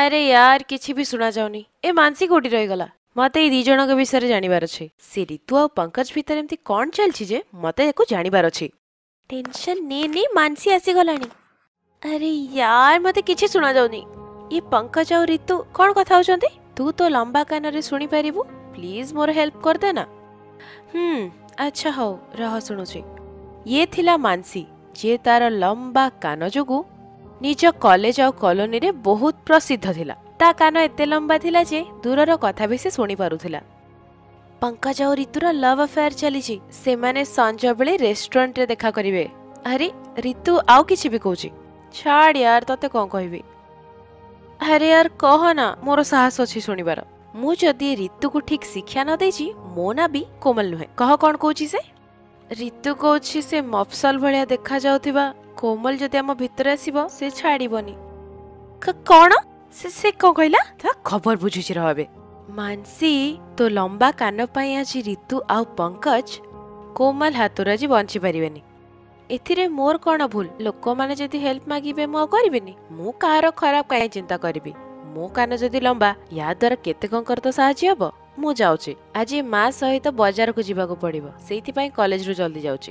ଆରେ ୟାର କିଛି ବି ଶୁଣାଯାଉନି ଏ ମାନସି କୋଉଠି ରହିଗଲା ମୋତେ ଏଇ ଦି ଜଣଙ୍କ ବିଷୟରେ ଜାଣିବାର ଅଛି ସେ ରିତୁ ଆଉ ପଙ୍କଜ ଭିତରେ ଏମିତି କ'ଣ ଚାଲିଛି ଯେ ମୋତେ ୟାକୁ ଜାଣିବାର ଅଛି ଟେନସନ୍ ନେ ନେ ମାନସି ଆସିଗଲାଣି ଆରେ ୟାର ମୋତେ କିଛି ଶୁଣାଯାଉନି ଇଏ ପଙ୍କଜ ଆଉ ରିତୁ କ'ଣ କଥା ହେଉଛନ୍ତି ତୁ ତ ଲମ୍ବା କାନରେ ଶୁଣିପାରିବୁ ପ୍ଲିଜ୍ ମୋର ହେଲ୍ପ କରିଦେ ନା ହୁଁ ଆଚ୍ଛା ହଉ ରହ ଶୁଣୁଛି ଇଏ ଥିଲା ମାନସି ଯିଏ ତାର ଲମ୍ବା କାନ ଯୋଗୁଁ ନିଜ କଲେଜ ଆଉ କଲୋନୀରେ ବହୁତ ପ୍ରସିଦ୍ଧ ଥିଲା ତା କାନ ଏତେ ଲମ୍ବା ଥିଲା ଯେ ଦୂରର କଥା ବି ସେ ଶୁଣିପାରୁଥିଲା ପଙ୍କଜ ଆଉ ରିତୁର ଲଭ୍ ଆଫେୟାର ଚାଲିଛି ସେମାନେ ସଞ୍ଜବେଳେ ରେଷ୍ଟୁରାଣ୍ଟରେ ଦେଖା କରିବେ ଆରେ ରିତୁ ଆଉ କିଛି ବି କହୁଛି ଛାଡ଼ ୟାର ତତେ କ'ଣ କହିବି ଆରେ ୟାର କହ ନା ମୋର ସାହସ ଅଛି ଶୁଣିବାର ମୁଁ ଯଦି ରିତୁକୁ ଠିକ୍ ଶିକ୍ଷା ନ ଦେଇଛି ମୋ ନାଁ ବି କୋମଲ ନୁହେଁ କହ କ'ଣ କହୁଛି ସେ ରିତୁ କହୁଛି ସେ ମଫସଲ ଭଳିଆ ଦେଖାଯାଉଥିବା କୋମଲ ଯଦି ଆମ ଭିତରେ ଆସିବ ସେ ଛାଡ଼ିବନି କଣ ସେ ସେ କଣ କହିଲା ତା ଖବର ବୁଝୁଛି ରହବେ ମାନସି ତୋ ଲମ୍ବା କାନ ପାଇଁ ଆଜି ରିତୁ ଆଉ ପଙ୍କଜ କୋମଲ ହାତରୁ ଆଜି ବଞ୍ଚି ପାରିବେନି ଏଥିରେ ମୋର କଣ ଭୁଲ ଲୋକମାନେ ଯଦି ହେଲ୍ପ ମାଗିବେ ମୁଁ ଆଉ କରିବିନି ମୁଁ କାହାର ଖରାପ କାହିଁ ଚିନ୍ତା କରିବି ମୋ କାନ ଯଦି ଲମ୍ବା ୟାଦ୍ୱାରା କେତେ କଣଙ୍କର ତ ସାହାଯ୍ୟ ହେବ ମୁଁ ଯାଉଛି ଆଜି ମା ସହିତ ବଜାରକୁ ଯିବାକୁ ପଡିବ ସେଇଥିପାଇଁ କଲେଜରୁ ଜଲ୍ଦି ଯାଉଛି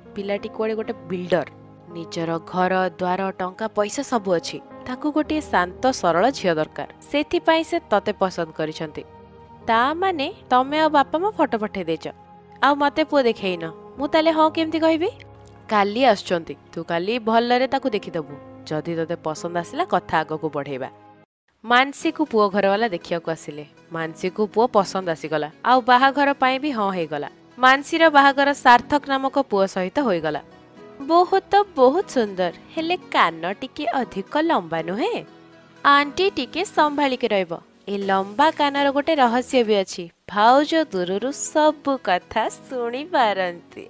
ପିଲାଟି କୁଆଡ଼େ ଗୋଟେ ବିଲ୍ଡର ନିଜର ଘର ଦ୍ୱାର ଟଙ୍କା ପଇସା ସବୁ ଅଛି ତାକୁ ଗୋଟିଏ ଶାନ୍ତ ସରଳ ଝିଅ ଦରକାର ସେଥିପାଇଁ ସେ ତତେ ପସନ୍ଦ କରିଛନ୍ତି ତା ମାନେ ତମେ ଆଉ ବାପା ମା ଫଟୋ ପଠେଇ ଦେଇଛ ଆଉ ମତେ ପୁଅ ଦେଖେଇନ ମୁଁ ତାହେଲେ ହଁ କେମିତି କହିବି କାଲି ଆସୁଛନ୍ତି ତୁ କାଲି ଭଲରେ ତାକୁ ଦେଖିଦେବୁ ଯଦି ତତେ ପସନ୍ଦ ଆସିଲା କଥା ଆଗକୁ ବଢ଼େଇବା ମାନସୀକୁ ପୁଅ ଘରବାଲା ଦେଖିବାକୁ ଆସିଲେ ମାନସୀକୁ ପୁଅ ପସନ୍ଦ ଆସିଗଲା ଆଉ ବାହାଘର ପାଇଁ ବି ହଁ ହେଇଗଲା ମାନସୀର ବାହାଘର ସାର୍ଥକ ନାମକ ପୁଅ ସହିତ ହୋଇଗଲା ବହୁତ ବହୁତ ସୁନ୍ଦର ହେଲେ କାନ ଟିକେ ଅଧିକ ଲମ୍ବା ନୁହେଁ ଆଣ୍ଟି ଟିକେ ସମ୍ଭାଳିକି ରହିବ ଏ ଲମ୍ବା କାନର ଗୋଟେ ରହସ୍ୟ ବି ଅଛି ଭାଉଜ ଦୂରରୁ ସବୁ କଥା ଶୁଣିପାରନ୍ତି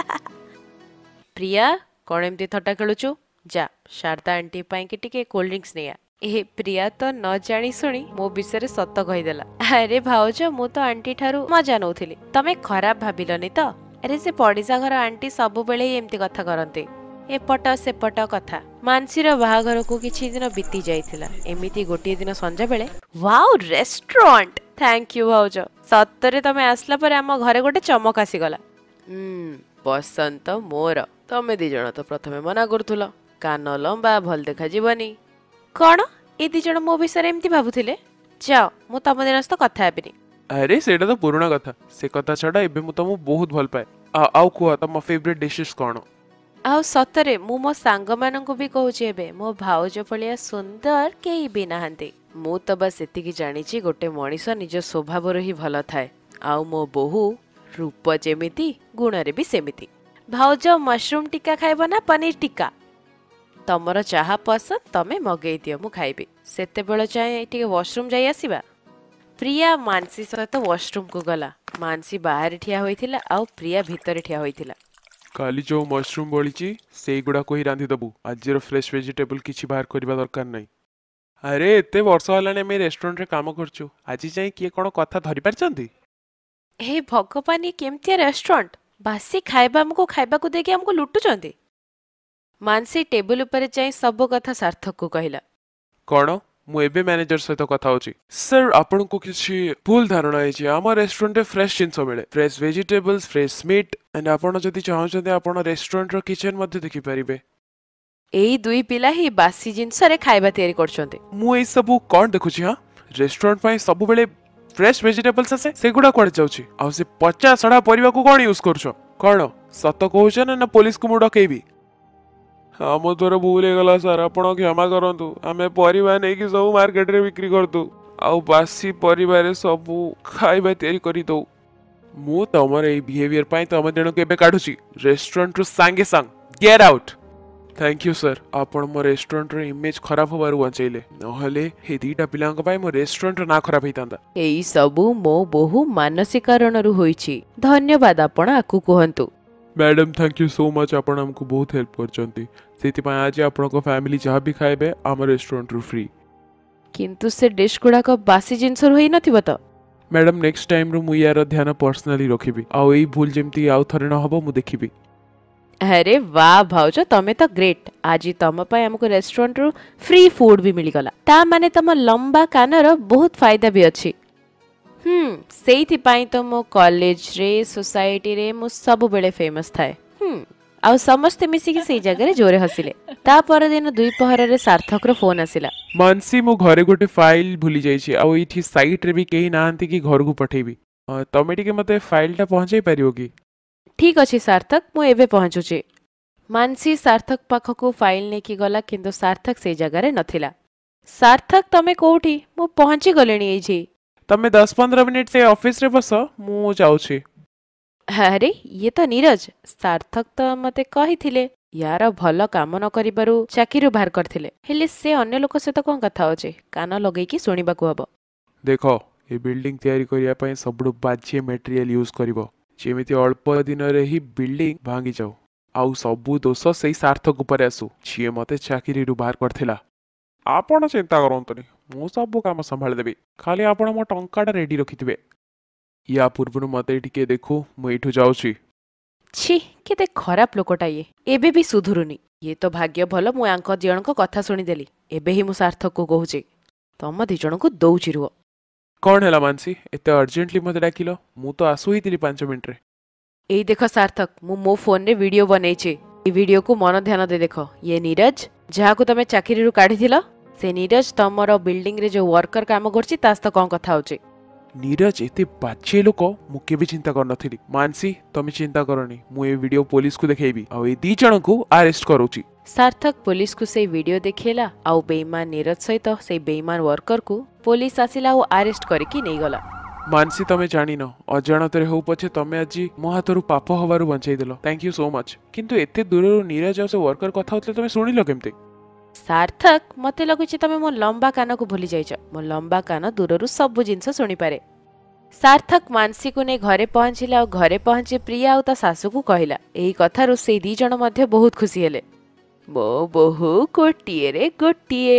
ପ୍ରିୟା କ'ଣ ଏମିତି ଥଟା ଖେଳୁଛୁ ଯା ଶାରଦା ଆଣ୍ଟି ପାଇଁକି ଟିକେ କୋଲ୍ଡ ଡ୍ରିଙ୍କସ୍ ନେଇଆ ଏ ପ୍ରିୟା ତ ନ ଜାଣି ଶୁଣି ମୋ ବିଷୟରେ ସତ କହିଦେଲା ଆରେ ଭାଉଜ ମୁଁ ତ ଆଣ୍ଟି ଠାରୁ ମଜା ନଉଥିଲି ତମେ ଖରାପ ଭାବିଲନି ତ ଆରେ ସେ ପଡ଼ିଶା ଘର ଆଣ୍ଟି ସବୁବେଳେ ଏମିତି କଥା କରନ୍ତି ଏପଟ ସେପଟ କଥା ମାନସିର ବାହାଘରକୁ କିଛି ଦିନ ବିତି ଯାଇଥିଲା ଏମିତି ଗୋଟିଏ ଦିନ ସଞ୍ଜବେଳେ ୱାଓ ରେଷ୍ଟୁରାଣ୍ଟ ଥ୍ୟାଙ୍କ ୟୁ ଭାଉଜ ସତରେ ତମେ ଆସିଲା ପରେ ଆମ ଘରେ ଗୋଟେ ଚମକ ଆସିଗଲା ବସନ୍ତ ମୋର ତମେ ଦି ଜଣ ତ ପ୍ରଥମେ ମନା କରୁଥିଲ କାନ ଲମ୍ବା ଭଲ ଦେଖାଯିବନି କ'ଣ ଏ ଦୁଇ ଜଣ ମୋ ବିଷୟରେ ଏମିତି ଭାବୁଥିଲେ ଯାଅ ମୁଁ ତମ ଦିନ ସହିତ କଥା ହେବିନି ଆରେ ସେଇଟା ତ ପୁରୁଣା କଥା ସେ କଥା ଛଡ଼ା ଏବେ ମୁଁ ତମକୁ ବହୁତ ଭଲ ପାଏ ଆଉ କୁହ ତମ ଫେଭରେଟ୍ ଡିଶେସ୍ କ'ଣ ଆଉ ସତରେ ମୁଁ ମୋ ସାଙ୍ଗମାନଙ୍କୁ ବି କହୁଛି ଏବେ ମୋ ଭାଉଜ ଭଳିଆ ସୁନ୍ଦର କେହି ବି ନାହାନ୍ତି ମୁଁ ତ ବାସ୍ ଏତିକି ଜାଣିଛି ଗୋଟେ ମଣିଷ ନିଜ ସ୍ୱଭାବରୁ ହିଁ ଭଲ ଥାଏ ଆଉ ମୋ ବୋହୂ ରୂପ ଯେମିତି ଗୁଣରେ ବି ସେମିତି ଭାଉଜ ମସରୁମ୍ ଟିକା ଖାଇବ ନା ପନିର ଟିକା ତମର ଯାହା ପସନ୍ଦ ତମେ ମଗେଇ ଦିଅ ମୁଁ ଖାଇବି ସେତେବେଳେ ଯାଏଁ ଟିକେ ୱାଶରୁମ୍ ଯାଇ ଆସିବା ପ୍ରିୟା ମାନସୀ ସହିତ ୱାଶରୁମ୍କୁ ଗଲା ମାନସୀ ବାହାରେ ଠିଆ ହୋଇଥିଲା ଆଉ ପ୍ରିୟା ଭିତରେ ଠିଆ ହୋଇଥିଲା କାଲି ଯେଉଁ ମସରୁମ୍ ବଳିଛି ସେଇଗୁଡ଼ାକୁ ହିଁ ରାନ୍ଧିଦେବୁ ଆଜିର ଫ୍ରେଶ୍ ଭେଜିଟେବୁଲ୍ କିଛି ବାହାର କରିବା ଦରକାର ନାହିଁ ଆରେ ଏତେ ବର୍ଷ ହେଲାଣି ଆମେ ରେଷ୍ଟୁରାଣ୍ଟରେ କାମ କରୁଛୁ ଆଜି ଯାଏଁ କିଏ କ'ଣ କଥା ଧରିପାରିଛନ୍ତି ହେ ଭଗବାନ କେମିତିଆ ରେଷ୍ଟୁରାଣ୍ଟ ବାସି ଖାଇବା ଆମକୁ ଖାଇବାକୁ ଦେଇକି ଆମକୁ ଲୁଟୁଛନ୍ତି ମାନସୀ ଟେବୁଲ ଉପରେ ଯାଇ ସବୁ କଥା ସାର୍ଥକକୁ କହିଲା କ'ଣ ମୁଁ ଏବେ ମ୍ୟାନେଜର ସହିତ କଥା ହଉଛି ସାର୍ ଆପଣଙ୍କୁ କିଛି ଭୁଲ ଧାରଣା ହେଇଛି ଆମ ରେଷ୍ଟୁରାଣ୍ଟରେ ଫ୍ରେଶ ଜିନିଷ ମିଳେ fresh vegetables fresh meat and ଆପଣ ଯଦି ଚାହୁଁଛନ୍ତି ଆପଣ ରେଷ୍ଟୁରାଣ୍ଟର କିଚେନ୍ ମଧ୍ୟ ଦେଖିପାରିବେ ଏଇ ଦୁଇ ପିଲା ହିଁ ବାସି ଜିନିଷରେ ଖାଇବା ତିଆରି କରୁଛନ୍ତି ମୁଁ ଏଇ ସବୁ କ'ଣ ଦେଖୁଛି ହଁ ରେଷ୍ଟୁରାଣ୍ଟ ପାଇଁ ସବୁବେଳେ ଫ୍ରେଶ ଭେଜିଟେବଲ୍ସ ଆସେ ସେଗୁଡ଼ା କୁଆଡ଼େ ଯାଉଛି ଆଉ ସେ ପଚା ସଢ଼ା ପରିବାକୁ କ'ଣ ୟୁଜ୍ କରୁଛ କ'ଣ ସତ କହୁଛ ନା ନା ପୋଲିସକୁ ମୁଁ ଡକେଇବି ଆମ ଥର ଭୁଲ ହେଇଗଲା ସାର୍ ଆପଣ କ୍ଷମା କରନ୍ତୁ ଆମେ ପରିବା ନେଇକି ସବୁ ମାର୍କେଟରେ ବିକ୍ରି କରିଦଉ ଆଉ ବାସି ପରିବାରେ ସବୁ ଖାଇବା ତିଆରି କରିଦେଉ ମୁଁ ତମର ଏଇ ବିହେଭିଅର୍ ପାଇଁ ତମ ଜଣକୁ ଏବେ କାଢୁଛି ରେଷ୍ଟୁରାଣ୍ଟରୁ ସାଙ୍ଗେ ସାଙ୍ଗ get out thank you sir ଆପଣ ମୋ ରେଷ୍ଟୁରାଣ୍ଟର ଇମେଜ୍ ଖରାପ ହେବାରୁ ବଞ୍ଚାଇଲେ ନହେଲେ ଏ ଦୁଇଟା ପିଲାଙ୍କ ପାଇଁ ମୋ ରେଷ୍ଟୁରାଣ୍ଟର ନାଁ ଖରାପ ହେଇଥାନ୍ତା ଏଇ ସବୁ ମୋ ବହୁ ମାନସିକାରଣରୁ ହୋଇଛି ଧନ୍ୟବାଦ ଆପଣ ଆକୁ କୁହନ୍ତୁ madam thank you so much ଆପଣ ଆମକୁ ବହୁତ ହେଲ୍ପ କରିଛନ୍ତି ସେଥିପାଇଁ ଆଜି ଆପଣଙ୍କ ଫ୍ୟାମିଲି ଯାହା ବି ଖାଇବେ ଆମ ରେଷ୍ଟୁରାଣ୍ଟରୁ ଫ୍ରି କିନ୍ତୁ ସେ ଡିଶ୍ ଗୁଡ଼ାକ ବାସି ଜିନିଷରୁ ହେଇନଥିବ ତ ମ୍ୟାଡ଼ାମ୍ ନେକ୍ସଟ ଟାଇମ୍ରୁ ମୁଁ ୟାର ଧ୍ୟାନ ପର୍ସନାଲି ରଖିବି ଆଉ ଏଇ ଭୁଲ ଯେମିତି ଆଉ ଥରେ ନ ହେବ ମୁଁ ଦେଖିବି ଆରେ ବା ଭାଉଜ ତମେ ତ ଗ୍ରେଟ୍ ଆଜି ତମ ପାଇଁ ଆମକୁ ରେଷ୍ଟୁରାଣ୍ଟରୁ ଫ୍ରି ଫୁଡ୍ ବି ମିଳିଗଲା ତା ମାନେ ତମ ଲମ୍ବା କାନର ବହୁତ ଫାଇଦା ବି ଅଛି हम्म सही तो मो कॉलेज सोसाइटी रे मो सब बेले फेमस थाए हम्म आउ समस्त मिसी के सही जगह रे जोरे हसिले ता पर दिन दुई पहर रे सार्थक रो फोन आसिला मानसी मो घरे गोटे फाइल भूली जाई छी आउ इठी साइट रे भी केही नांति की घर को पठेबी तमे टिके मते फाइल ता पहुंचाई परियो की ठीक अछि सार्थक मो एबे पहुंचु छी मानसी सार्थक पाख को फाइल लेके गला किंतु सार्थक से जगह रे नथिला सार्थक तमे कोठी मो पहुंची गलेनी एजी તમે દસ પંદર મિનિટ તે ઓફિસରେ બસો ମୁଁ ଯାଉଛି ଆରେ ଇଏ ତ ନୀରଜ ସାର୍ଥକ ତ ମୋତେ କହିଥିଲେ ୟାର ଭଲ କାମ ନ କରିବାରୁ ଚାକିରିରୁ ବାହାର କରିଥିଲେ ହେଲେ ସେ ଅନ୍ୟ ଲୋକ ସହିତ କ'ଣ କଥା ହେଉଛି କାନ ଲଗେଇକି ଶୁଣିବାକୁ ହେବ ଦେଖ ଏ ବିଲ୍ଡିଂ ତିଆରି କରିବା ପାଇଁ ସବୁଠୁ ବାଜ୍ୟ ମେଟେରିଆଲ ୟୁଜ୍ କରିବ ଯେମିତି ଅଳ୍ପ ଦିନରେ ହିଁ ବିଲ୍ଡିଂ ଭାଙ୍ଗିଯାଉ ଆଉ ସବୁ ଦୋଷ ସେଇ ସାର୍ଥକ ଉପରେ ଆସୁ ଯିଏ ମୋତେ ଚାକିରିରୁ ବାହାର କରିଥିଲା ଆପଣ ଚିନ୍ତା କରନ୍ତୁନି ମୁଁ ସବୁ କାମ ସମ୍ଭାଳିଦେବି ଖାଲି ଆପଣ ମୋ ଟଙ୍କାଟା ରେଡ଼ି ରଖିଥିବେ ୟା ପୂର୍ବରୁ ମୋତେ ଟିକେ ଦେଖୁ ମୁଁ ଏଇଠୁ ଯାଉଛି ଛି କେତେ ଖରାପ ଲୋକଟା ଇଏ ଏବେ ବି ସୁଧୁରୁନି ଇଏ ତ ଭାଗ୍ୟ ଭଲ ମୁଁ ୟାଙ୍କ ଜଣଙ୍କ କଥା ଶୁଣିଦେଲି ଏବେ ହିଁ ମୁଁ ସାର୍ଥକକୁ କହୁଛି ତମ ଦି ଜଣଙ୍କୁ ଦଉଛି ରୁହ କ'ଣ ହେଲା ମାନସି ଏତେ ଅର୍ଜେଣ୍ଟଲି ମୋତେ ଡାକିଲ ମୁଁ ତ ଆସୁ ହେଇଥିଲି ପାଞ୍ଚ ମିନିଟ୍ରେ ଏଇ ଦେଖ ସାର୍ଥକ ମୁଁ ମୋ ଫୋନରେ ଭିଡ଼ିଓ ବନେଇଛି ଏଇ ଭିଡ଼ିଓକୁ ମନ ଧ୍ୟାନ ଦେଇ ଦେଖ ଇଏ ନିରଜ ଯାହାକୁ ତମେ ଚାକିରିରୁ କାଢ଼ିଥିଲ ସେ ନିରଜ ତମର ବିଲ୍ଡିଂରେ ଯେଉଁ ୱାର୍କର କାମ କରୁଛି ତା ସହିତ କ'ଣ କଥା ହେଉଛି ନିରଜ ଏତେ ବାଜେ ଲୋକ ମୁଁ କେବେ ଚିନ୍ତା କରିନଥିଲି ମାନସି ତମେ ଚିନ୍ତା କରନି ମୁଁ ଏ ଭିଡିଓ ପୋଲିସକୁ ଦେଖେଇବି ଆଉ ଏ ଦୁଇ ଜଣଙ୍କୁ ଆରେଷ୍ଟ କରୁଛି ସାର୍ଥକ ପୋଲିସକୁ ସେଇ ଭିଡିଓ ଦେଖେଇଲା ଆଉ ବେଇମାନ ନିରଜ ସହିତ ସେଇ ବେଇମାନ ୱାର୍କରକୁ ପୋଲିସ ଆସିଲା ଆଉ ଆରେଷ୍ଟ କରିକି ନେଇଗଲା ମାନସି ତମେ ଜାଣିନ ଅଜାଣତରେ ହଉ ପଛେ ତମେ ଆଜି ମୋ ହାତରୁ ପାପ ହବାରୁ ବଞ୍ଚାଇଦେଲ ଥ୍ୟାଙ୍କ ୟୁ ସୋ ମଚ୍ କିନ୍ତୁ ଏତେ ଦୂରରୁ ନିରଜ ଆଉ ସେ ୱାର୍କର କଥା ହଉଥିଲେ ତମେ ଶୁଣିଲ କେମିତି सार्थक मते लगुछी तमे मो लम्बा कानो को भुली जाईछ मो लम्बा कानो दूररू सबु जिंस सुणी पारे सार्थक मानसी को ने घरे पहुचिला और घरे पहुचे प्रिया औ ता को कहिला एही कथा रु सेई दिजनो मध्ये बहुत खुसी हेले बो बहु को टिए रे गोटिए